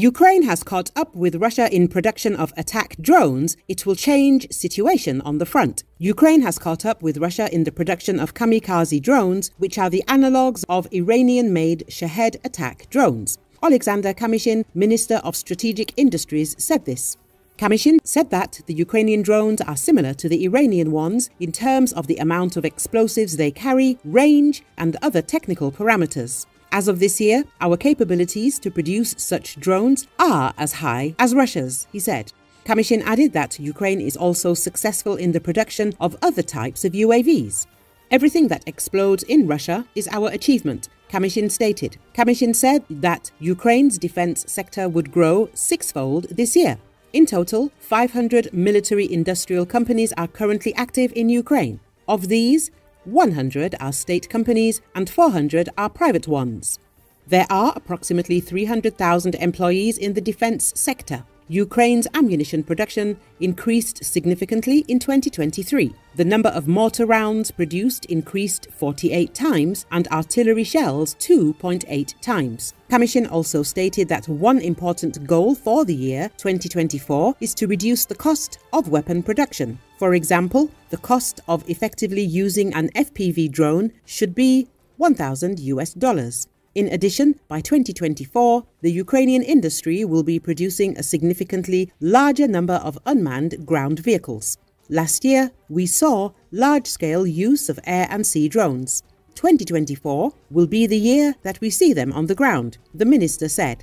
Ukraine has caught up with Russia in production of attack drones. It will change situation on the front. Ukraine has caught up with Russia in the production of kamikaze drones, which are the analogues of Iranian-made Shahed attack drones. Alexander Kamyshin, Minister of Strategic Industries, said this. Kamyshin said that the Ukrainian drones are similar to the Iranian ones in terms of the amount of explosives they carry, range, and other technical parameters. As of this year, our capabilities to produce such drones are as high as Russia's, he said. Kamyshin added that Ukraine is also successful in the production of other types of UAVs. Everything that explodes in Russia is our achievement, Kamyshin stated. Kamyshin said that Ukraine's defense sector would grow sixfold this year. In total, 500 military industrial companies are currently active in Ukraine. Of these, 100 are state companies and 400 are private ones. There are approximately 300,000 employees in the defense sector. Ukraine's ammunition production increased significantly in 2023. The number of mortar rounds produced increased 48 times and artillery shells 2.8 times. Kamyshin also stated that one important goal for the year 2024 is to reduce the cost of weapon production. For example, the cost of effectively using an FPV drone should be 1000 US dollars. In addition, by 2024, the Ukrainian industry will be producing a significantly larger number of unmanned ground vehicles. Last year, we saw large-scale use of air and sea drones. 2024 will be the year that we see them on the ground, the minister said.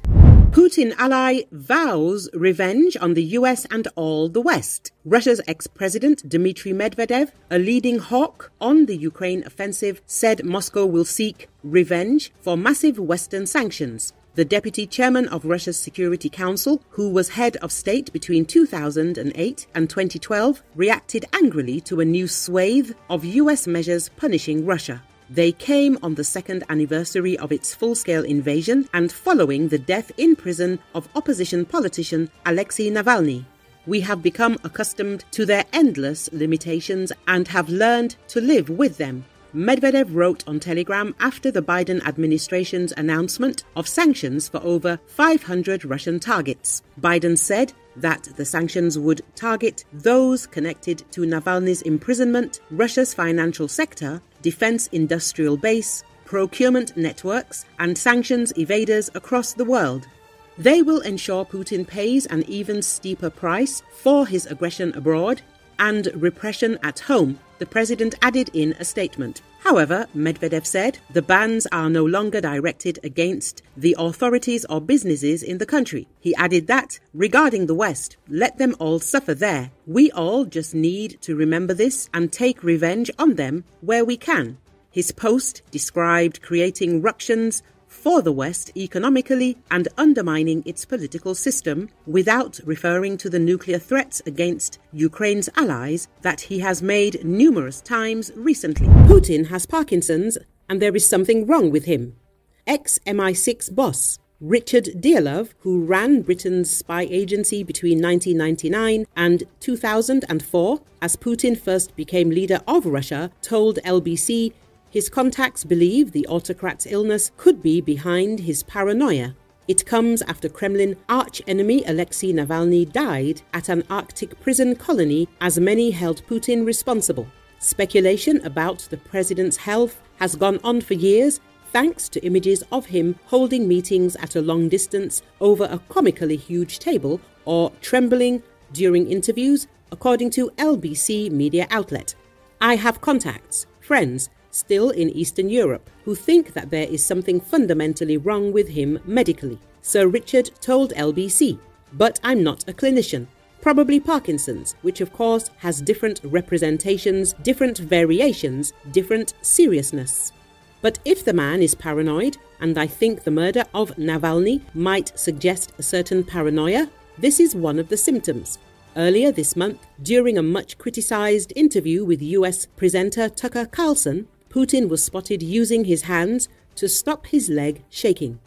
Putin ally vows revenge on the US and all the West. Russia's ex-president Dmitry Medvedev, a leading hawk on the Ukraine offensive, said Moscow will seek revenge for massive Western sanctions. The deputy chairman of Russia's Security Council, who was head of state between 2008 and 2012, reacted angrily to a new swathe of US measures punishing Russia. They came on the second anniversary of its full scale invasion and following the death in prison of opposition politician Alexei Navalny. We have become accustomed to their endless limitations and have learned to live with them. Medvedev wrote on Telegram after the Biden administration's announcement of sanctions for over 500 Russian targets. Biden said that the sanctions would target those connected to Navalny's imprisonment, Russia's financial sector, defense industrial base, procurement networks, and sanctions evaders across the world. They will ensure Putin pays an even steeper price for his aggression abroad and repression at home, the president added in a statement. However, Medvedev said the bans are no longer directed against the authorities or businesses in the country. He added that, regarding the West, let them all suffer there. We all just need to remember this and take revenge on them where we can. His post described creating ructions for the West economically and undermining its political system without referring to the nuclear threats against Ukraine's allies that he has made numerous times recently. Putin has Parkinson's and there is something wrong with him. Ex MI6 boss Richard Dearlove, who ran Britain's spy agency between 1999 and 2004 as Putin first became leader of Russia, told LBC his contacts believe the autocrat's illness could be behind his paranoia. It comes after Kremlin arch-enemy Alexei Navalny died at an Arctic prison colony as many held Putin responsible. Speculation about the president's health has gone on for years thanks to images of him holding meetings at a long distance over a comically huge table or trembling during interviews, according to LBC media outlet. I have contacts, friends, still in Eastern Europe, who think that there is something fundamentally wrong with him medically. Sir Richard told LBC, but I'm not a clinician. Probably Parkinson's, which of course has different representations, different variations, different seriousness. But if the man is paranoid, and I think the murder of Navalny might suggest a certain paranoia, this is one of the symptoms. Earlier this month, during a much criticized interview with US presenter Tucker Carlson, Putin was spotted using his hands to stop his leg shaking.